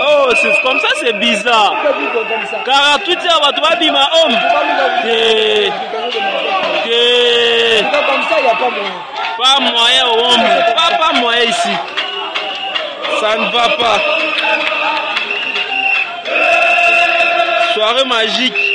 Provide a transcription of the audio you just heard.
Oh, c'est comme ça c'est bizarre. Car tout ya bato babima homme. Te eh, te eh. pas moyen homme. Pas pas moyen ici. Ça ne va pas. Soirée magique.